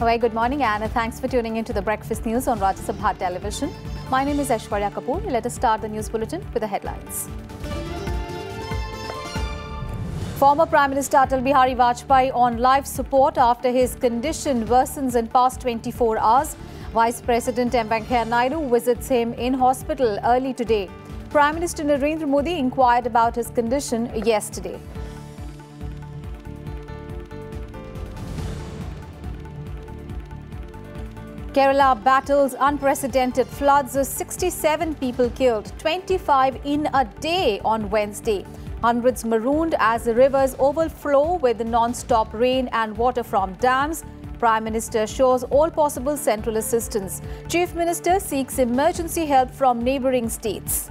Very good morning and thanks for tuning in to the breakfast news on Rajya Sabha television. My name is Aishwarya Kapoor. Let us start the news bulletin with the headlines. Former Prime Minister Atal Bihari Vajpayee on life support after his condition worsens in past 24 hours. Vice President M. Naidu visits him in hospital early today. Prime Minister Narendra Modi inquired about his condition yesterday. Kerala battles unprecedented floods, uh, 67 people killed, 25 in a day on Wednesday. Hundreds marooned as the rivers overflow with non-stop rain and water from dams. Prime Minister shows all possible central assistance. Chief Minister seeks emergency help from neighbouring states.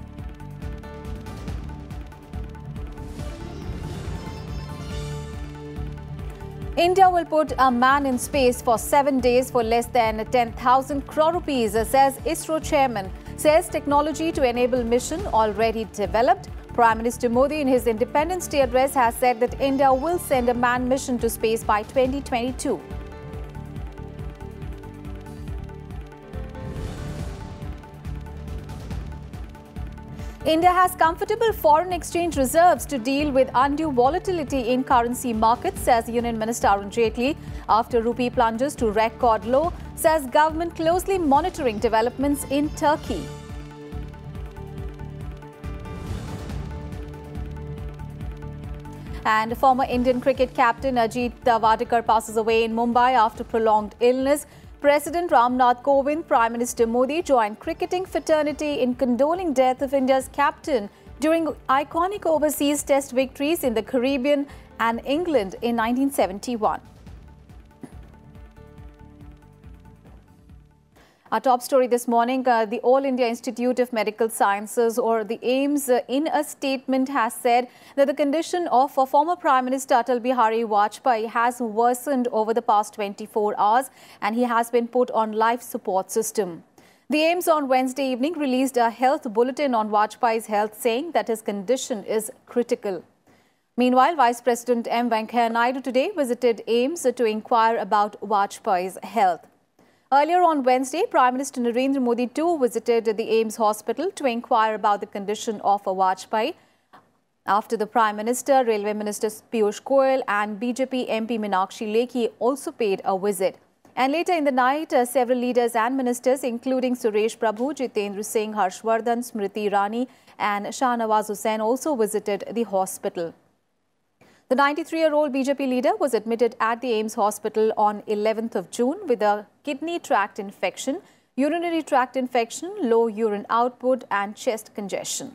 India will put a man in space for seven days for less than 10,000 crore rupees, says ISRO chairman. Says technology to enable mission already developed. Prime Minister Modi in his Independence Day address has said that India will send a manned mission to space by 2022. India has comfortable foreign exchange reserves to deal with undue volatility in currency markets, says Union Minister Arun Jaitley. After rupee plunges to record low, says government closely monitoring developments in Turkey. And former Indian cricket captain Ajit Wadekar passes away in Mumbai after prolonged illness. President Ramnath Kovind, Prime Minister Modi joined cricketing fraternity in condoling death of India's captain during iconic overseas test victories in the Caribbean and England in 1971. Our top story this morning, uh, the All India Institute of Medical Sciences or the AIIMS uh, in a statement has said that the condition of uh, former Prime Minister Atal Bihari Vajpayee has worsened over the past 24 hours and he has been put on life support system. The AIIMS on Wednesday evening released a health bulletin on Vajpayee's health saying that his condition is critical. Meanwhile, Vice President M. Venkaiah Naidu today visited AIIMS to inquire about Vajpayee's health. Earlier on Wednesday, Prime Minister Narendra Modi too visited the AIIMS hospital to inquire about the condition of Vajpayee. After the Prime Minister, Railway Minister Piyush Goyal and BJP MP Meenakshi Lekhi also paid a visit. And later in the night, uh, several leaders and ministers, including Suresh Prabhu, Jitendra Singh, Harshvardhan, Smriti Irani and Shahnawaz Hussain also visited the hospital. The 93-year-old BJP leader was admitted at the AIIMS hospital on 11th of June with a kidney tract infection, urinary tract infection, low urine output and chest congestion.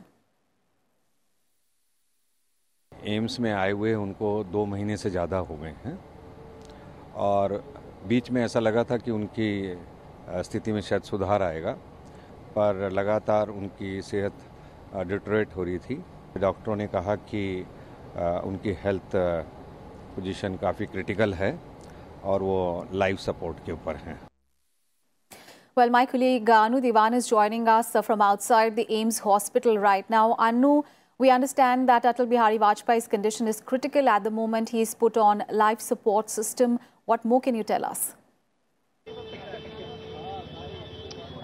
AIIMS में आए हुए उनको दो महीने से ज़्यादा हो गए हैं और बीच में ऐसा लगा था कि उनकी स्थिति में शायद सुधार आएगा पर लगातार उनकी सेहत डिटोरेट हो रही थी डॉक्टरों ने कहा कि उनकी हेल्थ पोजीशन काफ़ी क्रिटिकल है और वो लाइफ सपोर्ट के ऊपर हैं Well, my colleague Anu Diwan is joining us from outside the AIIMS hospital right now. Anu, we understand that Atal Bihari Vajpayee's condition is critical at the moment. He is put on life support system. What more can you tell us?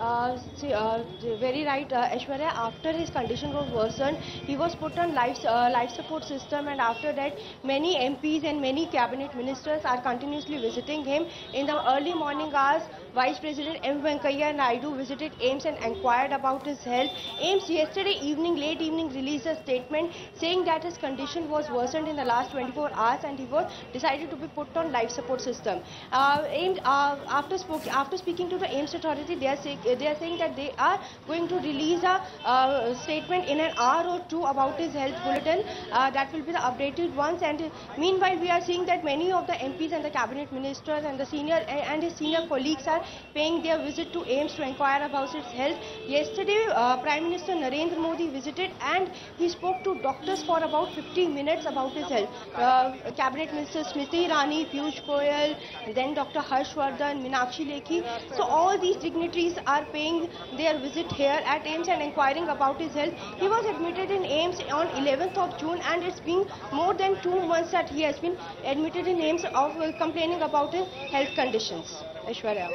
Uh, see, uh, very right, uh, Ashwarya. After his condition was worsened, he was put on life uh, life support system, and after that, many MPs and many cabinet ministers are continuously visiting him. In the early morning hours, Vice President M. Venkaiah Naidu visited AIIMS and inquired about his health. AIIMS yesterday evening, late evening, released a statement saying that his condition was worsened in the last 24 hours, and he was decided to be put on life support system. Uh, uh, after, spoke, after speaking to the AIIMS authority, they are saying they are saying that they are going to release a uh, statement in an hour or two about his health bulletin. Uh, that will be the updated ones. And meanwhile, we are seeing that many of the MPs and the cabinet ministers and the senior and his senior colleagues are paying their visit to AIIMS to inquire about his health. Yesterday, uh, Prime Minister Narendra Modi visited and he spoke to doctors for about 50 minutes about his health. Uh, cabinet Minister Smriti Irani, Piyush Goyal, then Dr. Harshvardhan, Meenakshi Lekhi. So all these dignitaries are are paying their visit here at AIIMS and inquiring about his health. He was admitted in AIIMS on 11th of June and it's been more than two months that he has been admitted in AIIMS of uh, complaining about his health conditions. Aishwarya.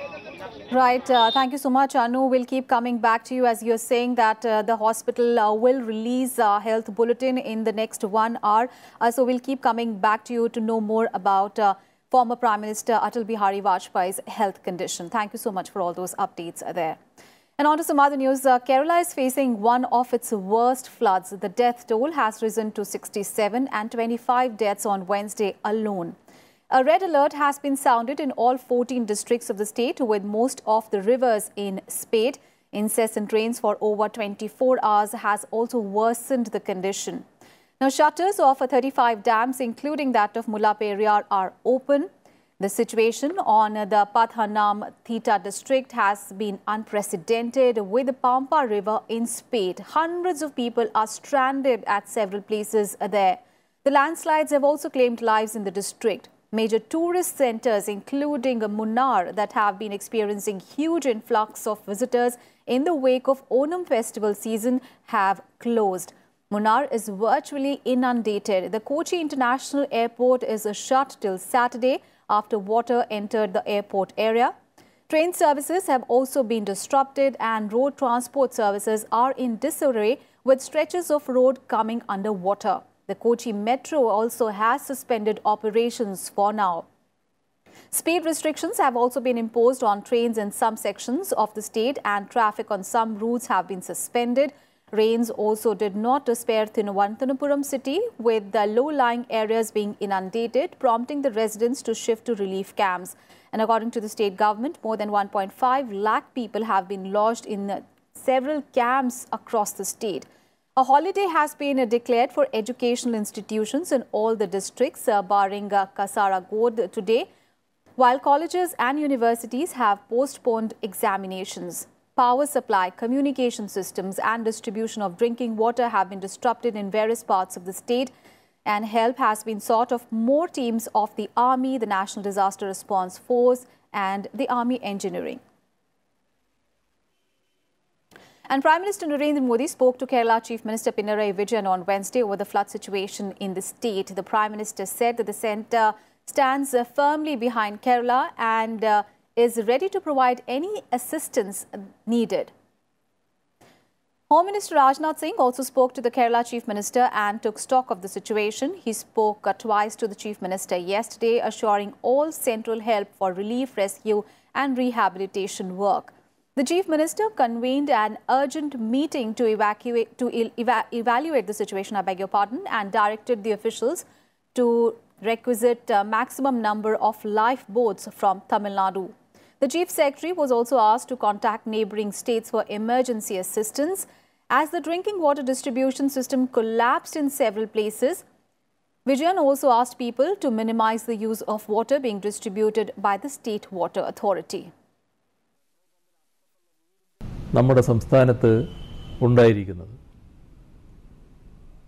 Right. Uh, thank you so much, Anu. We'll keep coming back to you as you're saying that uh, the hospital uh, will release a health bulletin in the next one hour. Uh, so we'll keep coming back to you to know more about uh, former Prime Minister Atal Bihari Vajpayee's health condition. Thank you so much for all those updates there. And on to some other news. Uh, Kerala is facing one of its worst floods. The death toll has risen to 67 and 25 deaths on Wednesday alone. A red alert has been sounded in all 14 districts of the state, with most of the rivers in spate. Incessant rains for over 24 hours has also worsened the condition. Now, shutters of 35 dams, including that of Mulla Periyar, are open. The situation on the Pathanam Theta district has been unprecedented with the Pampa River in spate. Hundreds of people are stranded at several places there. The landslides have also claimed lives in the district. Major tourist centers, including Munnar, that have been experiencing huge influx of visitors in the wake of Onam festival season, have closed. Munnar is virtually inundated. The Kochi International Airport is shut till Saturday after water entered the airport area. Train services have also been disrupted and road transport services are in disarray with stretches of road coming under water. The Kochi Metro also has suspended operations for now. Speed restrictions have also been imposed on trains in some sections of the state and traffic on some routes have been suspended. Rains also did not spare Thiruvananthapuram city with the low-lying areas being inundated, prompting the residents to shift to relief camps. And according to the state government, more than 1.5 lakh people have been lodged in several camps across the state. A holiday has been declared for educational institutions in all the districts, uh, barring uh, Kasaragod today, while colleges and universities have postponed examinations. Power supply, communication systems and distribution of drinking water have been disrupted in various parts of the state and help has been sought of more teams of the Army, the National Disaster Response Force and the Army Engineering. And Prime Minister Narendra Modi spoke to Kerala Chief Minister Pinarayi Vijayan on Wednesday over the flood situation in the state. The Prime Minister said that the centre stands firmly behind Kerala and uh, is ready to provide any assistance needed. Home Minister Rajnath Singh also spoke to the Kerala Chief Minister and took stock of the situation. He spoke uh, twice to the Chief Minister yesterday, assuring all central help for relief, rescue and rehabilitation work. The Chief Minister convened an urgent meeting to evacuate to eva evaluate the situation, I beg your pardon, and directed the officials to requisite maximum number of lifeboats from Tamil Nadu. The Chief Secretary was also asked to contact neighbouring states for emergency assistance as the drinking water distribution system collapsed in several places. Vijayan also asked people to minimize the use of water being distributed by the State Water Authority. നമ്മുടെ സംസ്ഥാനത്ത് ഉണ്ടായിരിക്കുന്നത്.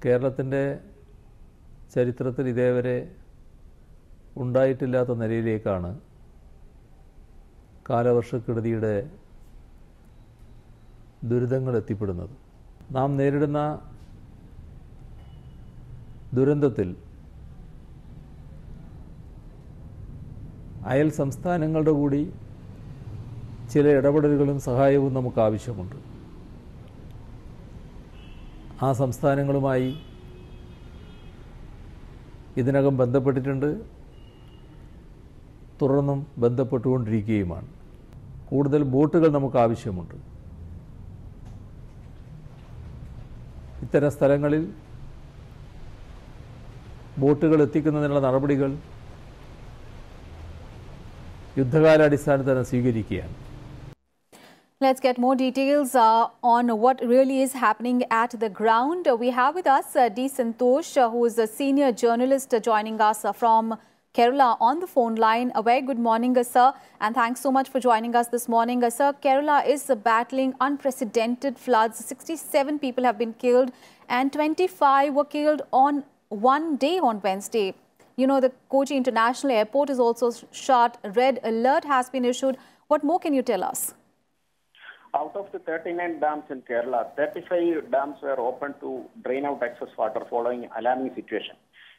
കേരളത്തിന്റെ ചരിത്രത്തിൽ ഇതേവരെ ഉണ്ടായിട്ടില്ലാത്ത നിലയിലേക്കാണ് കാലവർഷക്കെടുതിയുടെ ദുരിതങ്ങൾ എത്തിപ്പെടുന്നത്. നാം നേരിടുന്ന ദുരന്തത്തിൽ അയൽ സംസ്ഥാനങ്ങളുടെ കൂടി ചില ഇടപെടലുകളും സഹായവും നമുക്ക് ആവശ്യമുണ്ട് ആ സംസ്ഥാനങ്ങളുമായി ഇതിനകം ബന്ധപ്പെട്ടിട്ടുണ്ട്. തുടർന്നും ബന്ധപ്പെട്ടുകൊണ്ടിരിക്കുകയുമാണ്. കൂടുതൽ ബോട്ടുകൾ നമുക്ക് ആവശ്യമുണ്ട് ഇത്തരം സ്ഥലങ്ങളിൽ ബോട്ടുകൾ എത്തിക്കുന്നതിനുള്ള നടപടികൾ യുദ്ധകാലാടിസ്ഥാനത്തിൽ തന്നെ സ്വീകരിക്കുകയാണ്. Let's get more details uh, on what really is happening at the ground. We have with us uh, D. Santosh, uh, who is a senior journalist uh, joining us uh, from Kerala on the phone line. A very good morning, uh, sir, and thanks so much for joining us this morning. Sir, Kerala is battling unprecedented floods. 67 people have been killed and 25 were killed on one day on Wednesday. You know, the Kochi International Airport is also shut. Red alert has been issued. What more can you tell us? Out of the 39 dams in Kerala, 35 dams were opened to drain out excess water following alarming situation.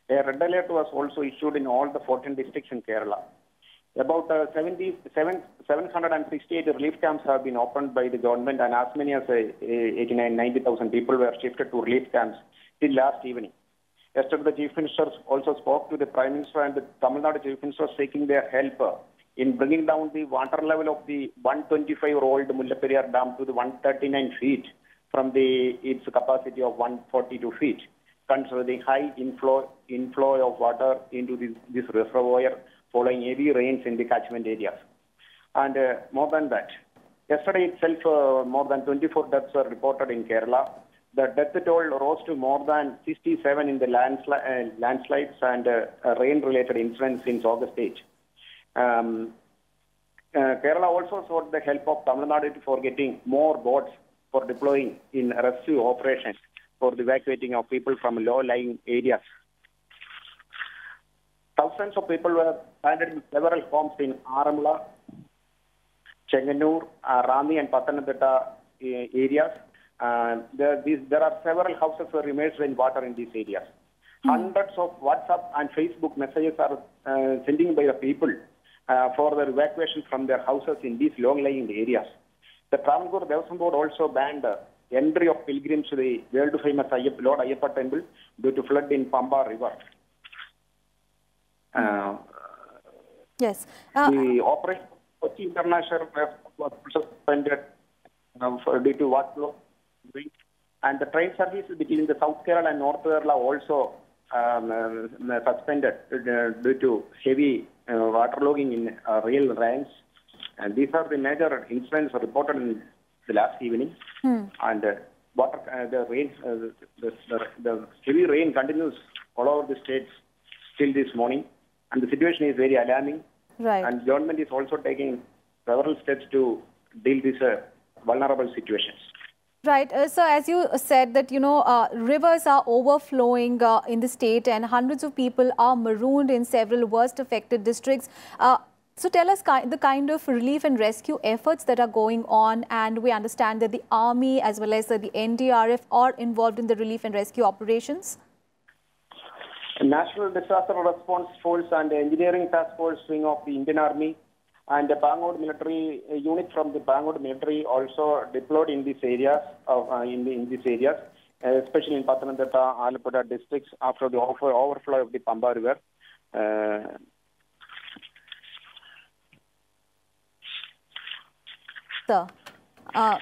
A red alert was also issued in all the 14 districts in Kerala. About uh, 70, 768 relief camps have been opened by the government, and as many as uh, 89, 90,000 people were shifted to relief camps till last evening. Yesterday, the Chief Minister also spoke to the Prime Minister and the Tamil Nadu Chief Minister seeking their help uh, in bringing down the water level of the 125-year-old Mullaperiyar Dam to the 139 feet from the its capacity of 142 feet. Consider the high inflow inflow of water into this, this reservoir following heavy rains in the catchment areas. And uh, more than that, yesterday itself, uh, more than 24 deaths were reported in Kerala. The death toll rose to more than 67 in the landsli- uh, landslides and uh, rain-related incidents since August 8. Um, uh, Kerala also sought the help of Tamil Nadu for getting more boats for deploying in rescue operations for the evacuating of people from low-lying areas. Thousands of people were landed in several homes in Aranmula, Chengannur, uh, and Pathanamthitta uh, areas. Uh, there, these, there are several houses were immersed in water in these areas. Hundreds of WhatsApp and Facebook messages are uh, sending by the people uh, for their evacuation from their houses in these long-lying areas. The Travancore Devaswom Board also banned uh, entry of pilgrims to the world-famous Ayyap, Lord Ayyappa temple due to flood in Pamba River. Uh, Yes. Uh, the operation Kochi International was suspended for, due to workflow. And the train service between the South Kerala and North Kerala also um, uh, suspended uh, due to heavy uh, waterlogging in uh, rail ranks. And these are the major incidents reported in the last evening. And uh, water, uh, the rain, uh, the, the, the heavy rain continues all over the states till this morning. And the situation is very alarming. right. And government is also taking several steps to deal with uh, vulnerable situations. Right. Uh, so, as you said that, you know, uh, rivers are overflowing uh, in the state and hundreds of people are marooned in several worst affected districts. Uh, so, tell us ki the kind of relief and rescue efforts that are going on. And we understand that the army as well as the NDRF are involved in the relief and rescue operations. National Disaster Response Force and Engineering Task Force wing of the Indian Army and the Bangalore military unit from the Bangalore military also deployed in these areas uh, in, the, in these areas, especially in Pathanamthitta, Alappuzha districts after the over, overflow of the Pamba River. Uh, Sir, uh,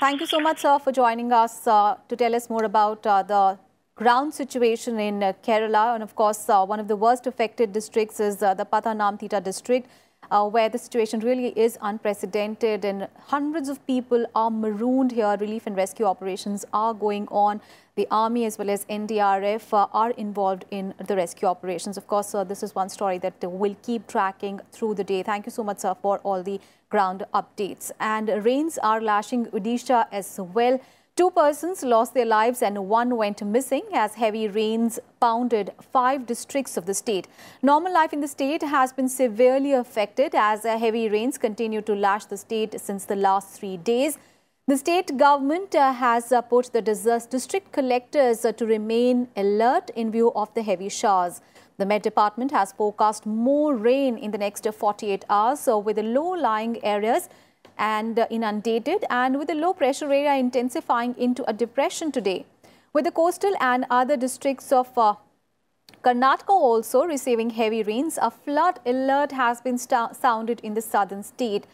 thank you so much, sir, for joining us uh, to tell us more about uh, the ground situation in uh, Kerala. And of course, uh, one of the worst affected districts is uh, the Pathanamthitta district, uh, where the situation really is unprecedented and hundreds of people are marooned here. Relief and rescue operations are going on. The army as well as NDRF uh, are involved in the rescue operations. Of course, this is one story that we'll keep tracking through the day. Thank you so much, sir, for all the ground updates. And rains are lashing Odisha as well. Two persons lost their lives and one went missing as heavy rains pounded five districts of the state. Normal life in the state has been severely affected as heavy rains continue to lash the state since the last three days. The state government uh, has uh, put the district collectors uh, to remain alert in view of the heavy showers. The Met Department has forecast more rain in the next 48 hours, so with the low-lying areas and uh, inundated and with the low pressure area intensifying into a depression today. With the coastal and other districts of uh, Karnataka also receiving heavy rains, a flood alert has been sounded in the southern state.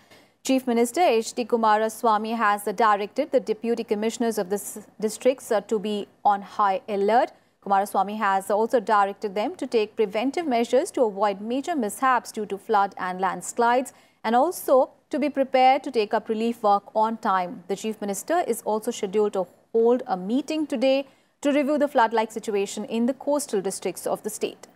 Chief Minister H.D. Kumaraswamy has uh, directed the deputy commissioners of the districts uh, to be on high alert. Kumaraswamy has also directed them to take preventive measures to avoid major mishaps due to flood and landslides and also to be prepared to take up relief work on time. The Chief Minister is also scheduled to hold a meeting today to review the flood-like situation in the coastal districts of the state.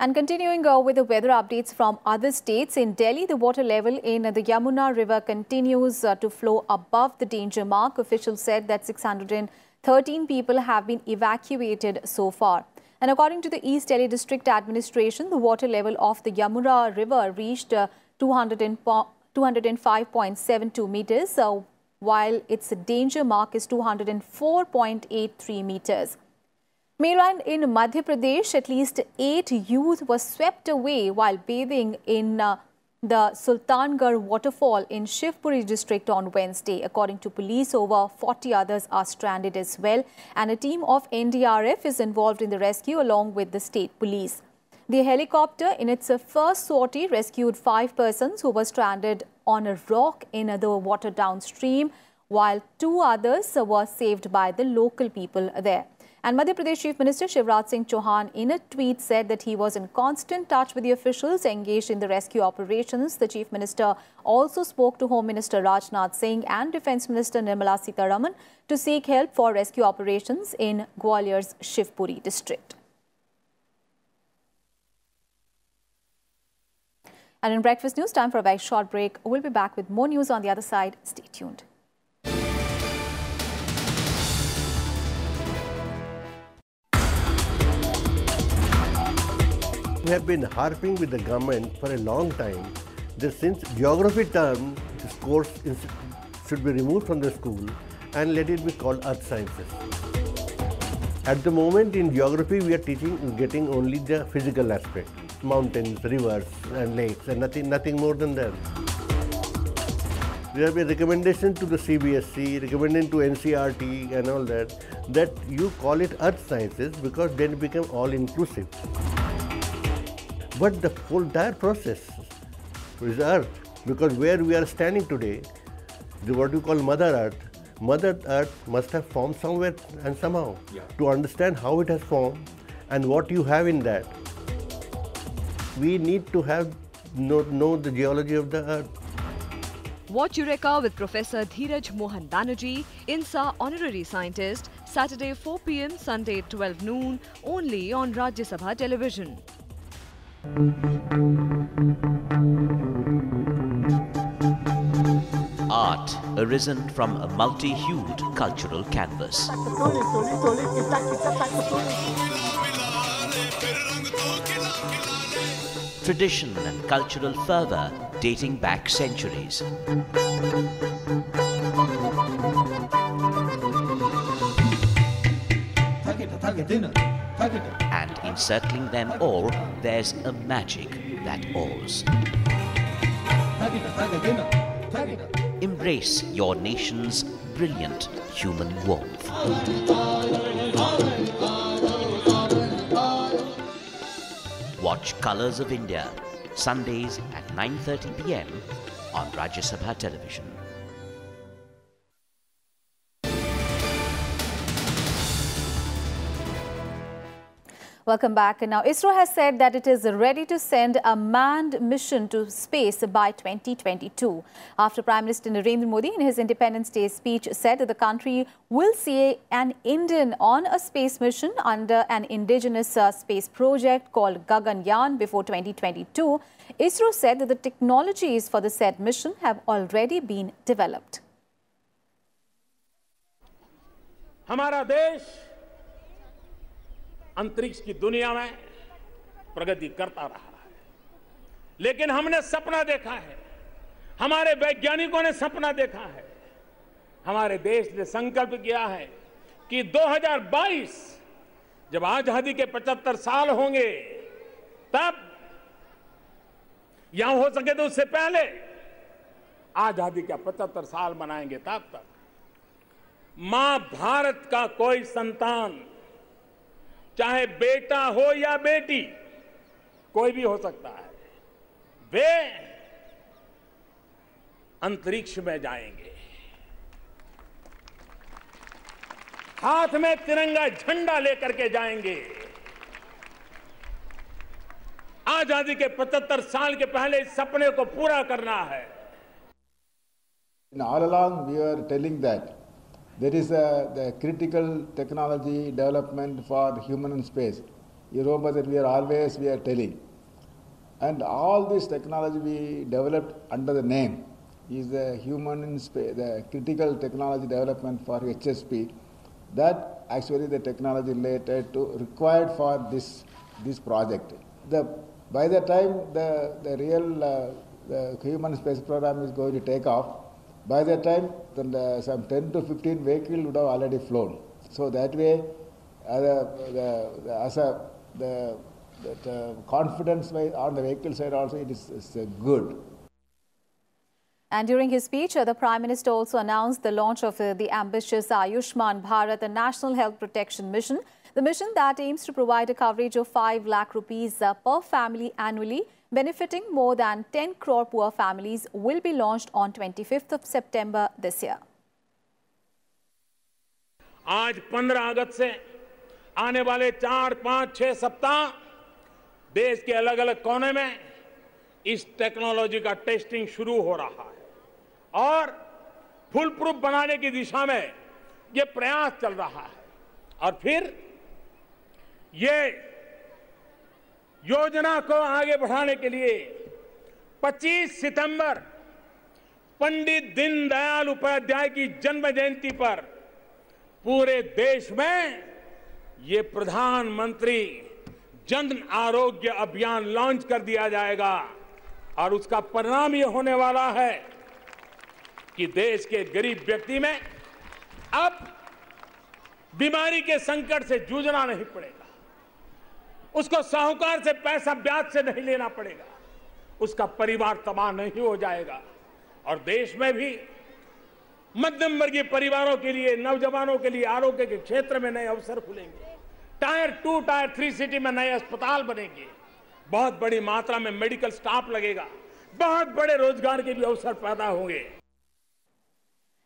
And continuing uh, with the weather updates from other states, in Delhi, the water level in the Yamuna River continues uh, to flow above the danger mark. Officials said that 613 people have been evacuated so far. And according to the East Delhi District Administration, the water level of the Yamuna River reached uh, 205.72 meters, uh, while its danger mark is 204.83 meters. Meanwhile, in Madhya Pradesh, at least eight youth were swept away while bathing in uh, the Sultangarh waterfall in Shivpuri district on Wednesday. According to police, over 40 others are stranded as well, and a team of NDRF is involved in the rescue along with the state police. The helicopter, in its first sortie, rescued five persons who were stranded on a rock in the water downstream, while two others were saved by the local people there. And Madhya Pradesh Chief Minister Shivraj Singh Chauhan in a tweet said that he was in constant touch with the officials engaged in the rescue operations. The Chief Minister also spoke to Home Minister Rajnath Singh and Defence Minister Nirmala Sitharaman to seek help for rescue operations in Gwalior's Shivpuri district. And in Breakfast News, time for a very short break. We'll be back with more news on the other side. Stay tuned. We have been harping with the government for a long time that since geography term this course is, should be removed from the school and let it be called earth sciences. At the moment in geography we are teaching getting only the physical aspect, mountains, rivers and lakes and nothing, nothing more than that. There have been recommendation to the CBSE, recommendation to NCERT and all that, that you call it earth sciences because then it becomes all inclusive. But the whole entire process is earth because where we are standing today, the what we call Mother Earth, Mother Earth must have formed somewhere and somehow. To understand how it has formed and what you have in that, we need to have know, know the geology of the earth. Watch Eureka with Professor Dheeraj Mohan Banerjee, INSA Honorary Scientist, Saturday 4 pm, Sunday 12 noon, only on Rajya Sabha Television. Art arisen from a multi-hued cultural canvas. Tradition and cultural fervor dating back centuries. And encircling them all, there's a magic that awes. Embrace your nation's brilliant human warmth. Watch Colors of India, Sundays at 9.30 pm on Rajya Sabha Television. Welcome back. Now, ISRO has said that it is ready to send a manned mission to space by 2022. After Prime Minister Narendra Modi, in his Independence Day speech, said that the country will see an Indian on a space mission under an indigenous uh, space project called Gaganyaan before 2022. ISRO said that the technologies for the said mission have already been developed. हमारा देश अंतरिक्ष की दुनिया में प्रगति करता रहा है। लेकिन हमने सपना देखा है। हमारे वैज्ञानिकों ने सपना देखा है। हमारे देश ने संकल्प किया है कि 2022 जब आज़ादी के 75 साल होंगे, तब यहाँ हो सके तो उससे पहले आज़ादी का 75 साल मनाएँगे तब तक। माँ भारत का कोई संतान चाहे बेटा हो या बेटी, कोई भी हो सकता है। वे अंतरिक्ष में जाएँगे। हाथ में तिरंगा झंडा लेकर के जाएँगे। आज़ादी के 75 साल के पहले इस सपने को पूरा करना है। And all along we were telling that there is a the critical technology development for human in space. You remember that we are always we are telling. And all this technology we developed under the name is the human in space, the critical technology development for HSP. That actually the technology related to required for this this project. The by the time the the real uh, the human space program is going to take off, by that time, then the, some 10 to 15 vehicles would have already flown. So that way, uh, the, the, as a the that, uh, confidence on the vehicle side also it is, is uh, good. And during his speech, uh, the Prime Minister also announced the launch of uh, the ambitious Ayushman Bharat, the National Health Protection Mission. The mission that aims to provide a coverage of 5 lakh rupees per family annually, benefiting more than 10 crore poor families, will be launched on 25th of September this year. आज 15 अगस्त से आने वाले चार पाँच छह सप्ताह देश के अलग अलग कोने में इस टेक्नोलॉजी का टेस्टिंग शुरू हो रहा है और फुल प्रूफ बनाने की दिशा में ये प्रयास चल रहा है और फिर ये योजना को आगे बढ़ाने के लिए 25 सितंबर पंडित दीनदयाल उपाध्याय की जन्म जयंती पर पूरे देश में ये प्रधानमंत्री जन आरोग्य अभियान लॉन्च कर दिया जाएगा। और उसका परिणाम ये होने वाला है कि देश के गरीब व्यक्ति में अब बीमारी के संकट से जूझना नहीं पड़ेगा। उसको साहूकार से पैसा ब्याज से नहीं लेना पड़ेगा। उसका परिवार तबाह नहीं हो जाएगा। और देश में भी मध्यम वर्गीय परिवारों के लिए, नौजवानों के लिए, आरोग्य के क्षेत्र में नए अवसर खुलेंगे। Tier two, tier three city में नए अस्पताल बनेंगे। बहुत बड़ी मात्रा में मेडिकल स्टाफ लगेगा। बहुत बड़े रोज़गार के भी अवसर पैदा होंगे।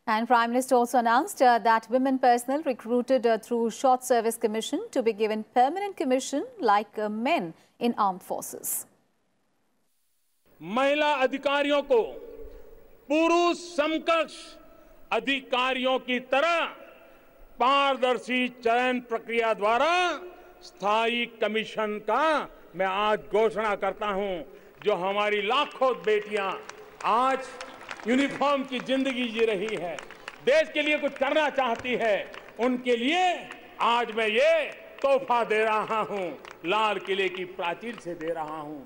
And Prime Minister also announced uh, that women personnel recruited uh, through Short Service Commission to be given permanent commission like uh, men in armed forces. महिला अधिकारियों को पुरुष समकक्ष अधिकारियों की तरह पारदर्शी चयन प्रक्रिया द्वारा स्थायी कमीशन का मैं आज घोषणा करता हूं जो हमारी लाखों बेटियां आज यूनिफॉर्म की ज़िंदगी जी रही है देश के लिए कुछ करना चाहती है उनके लिए आज मैं ये तोहफा दे रहा हूँ लाल किले की प्राचीर से दे रहा हूँ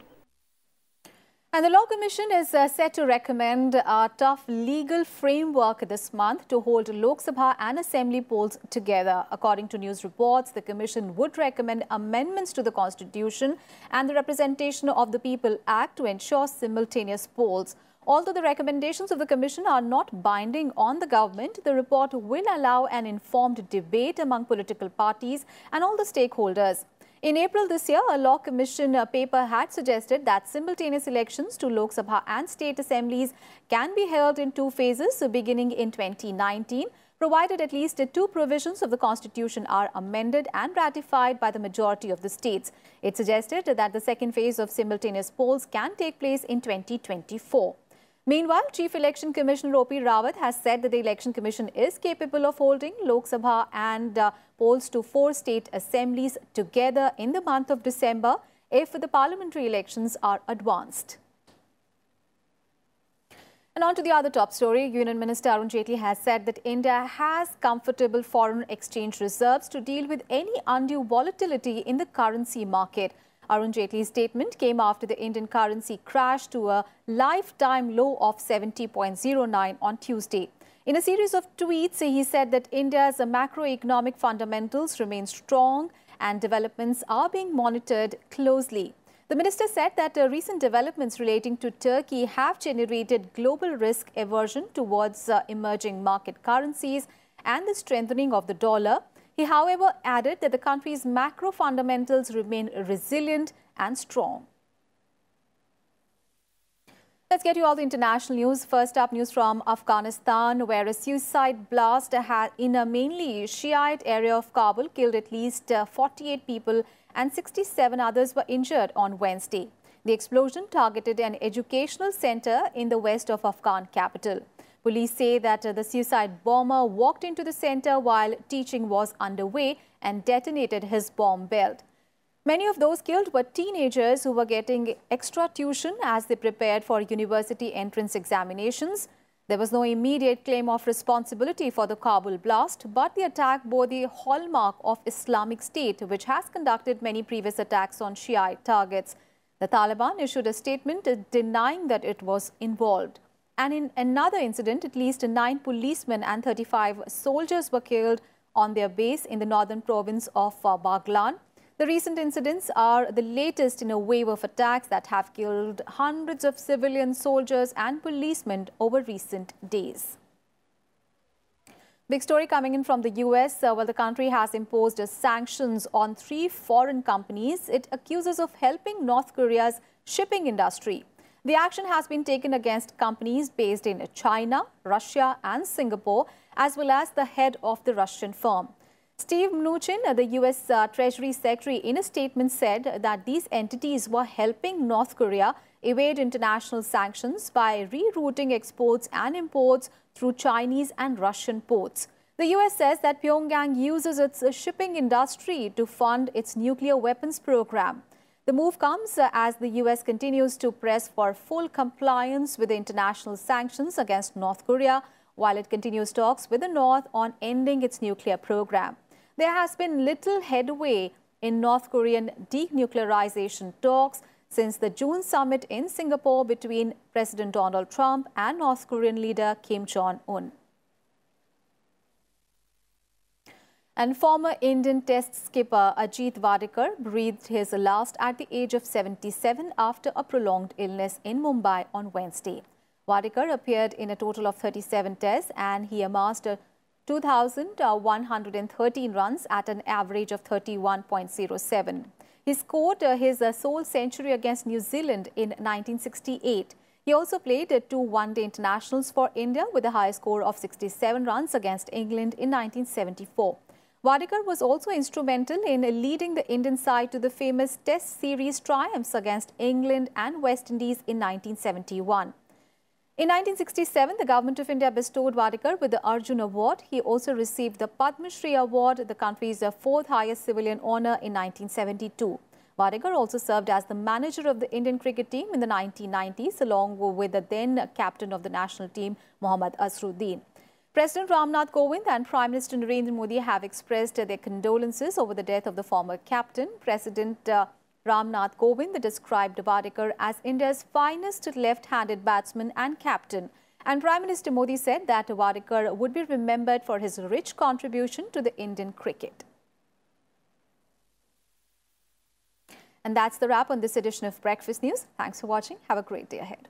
And the Law Commission is uh, set to recommend a tough legal framework this month to hold Lok Sabha and Assembly polls together. According to news reports, the Commission would recommend amendments to the Constitution and the Representation of the People Act to ensure simultaneous polls. Although the recommendations of the Commission are not binding on the government, the report will allow an informed debate among political parties and all the stakeholders. In April this year, a law commission uh, paper had suggested that simultaneous elections to Lok Sabha and state assemblies can be held in two phases so beginning in 2019, provided at least two provisions of the constitution are amended and ratified by the majority of the states. It suggested that the second phase of simultaneous polls can take place in 2024. Meanwhile, Chief Election Commissioner O.P. Rawat has said that the Election Commission is capable of holding Lok Sabha and uh, polls to four state assemblies together in the month of December if the parliamentary elections are advanced. And on to the other top story, Union Minister Arun Jaitley has said that India has comfortable foreign exchange reserves to deal with any undue volatility in the currency market. Arun Jaitley's statement came after the Indian currency crashed to a lifetime low of 70.09 on Tuesday. In a series of tweets, he said that India's macroeconomic fundamentals remain strong and developments are being monitored closely. The minister said that uh, recent developments relating to Turkey have generated global risk aversion towards uh, emerging market currencies and the strengthening of the dollar. He, however, added that the country's macro fundamentals remain resilient and strong. Let's get you all the international news. First up, news from Afghanistan, where a suicide blast in a mainly Shiite area of Kabul killed at least uh, 48 people and 67 others were injured on Wednesday. The explosion targeted an educational center in the west of Afghan capital. Police say that uh, the suicide bomber walked into the center while teaching was underway and detonated his bomb belt. Many of those killed were teenagers who were getting extra tuition as they prepared for university entrance examinations. There was no immediate claim of responsibility for the Kabul blast, but the attack bore the hallmark of Islamic State, which has conducted many previous attacks on Shiite targets. The Taliban issued a statement denying that it was involved. And in another incident, at least nine policemen and 35 soldiers were killed on their base in the northern province of uh, Baghlan. The recent incidents are the latest in a wave of attacks that have killed hundreds of civilian soldiers and policemen over recent days. Big story coming in from the US. Uh, well, the country has imposed sanctions on three foreign companies it accuses of helping North Korea's shipping industry. The action has been taken against companies based in China, Russia and Singapore, as well as the head of the Russian firm. Steve Mnuchin, the U.S. Uh, Treasury Secretary, in a statement said that these entities were helping North Korea evade international sanctions by rerouting exports and imports through Chinese and Russian ports. The U.S. says that Pyongyang uses its shipping industry to fund its nuclear weapons program. The move comes as the U.S. continues to press for full compliance with the international sanctions against North Korea while it continues talks with the North on ending its nuclear program. There has been little headway in North Korean denuclearization talks since the June summit in Singapore between President Donald Trump and North Korean leader Kim Jong-un. And former Indian Test skipper Ajit Wadekar breathed his last at the age of 77 after a prolonged illness in Mumbai on Wednesday. Wadekar appeared in a total of 37 tests and he amassed 2,113 runs at an average of 31.07. He scored uh, his uh, sole century against New Zealand in 1968. He also played uh, two one-day internationals for India with a high score of 67 runs against England in 1974. Wadekar was also instrumental in leading the Indian side to the famous Test series triumphs against England and West Indies in 1971. In 1967, the Government of India bestowed Wadekar with the Arjun Award. He also received the Padma Shri Award, the country's uh, fourth highest civilian honour in 1972. Wadekar also served as the manager of the Indian cricket team in the 1990s, along with the then captain of the national team, Mohammad Azharuddin. President Ramnath Kovind and Prime Minister Narendra Modi have expressed their condolences over the death of the former captain. President uh, Ramnath Kovind described Wadekar as India's finest left-handed batsman and captain. And Prime Minister Modi said that Wadekar would be remembered for his rich contribution to the Indian cricket. And that's the wrap on this edition of Breakfast News. Thanks for watching. Have a great day ahead.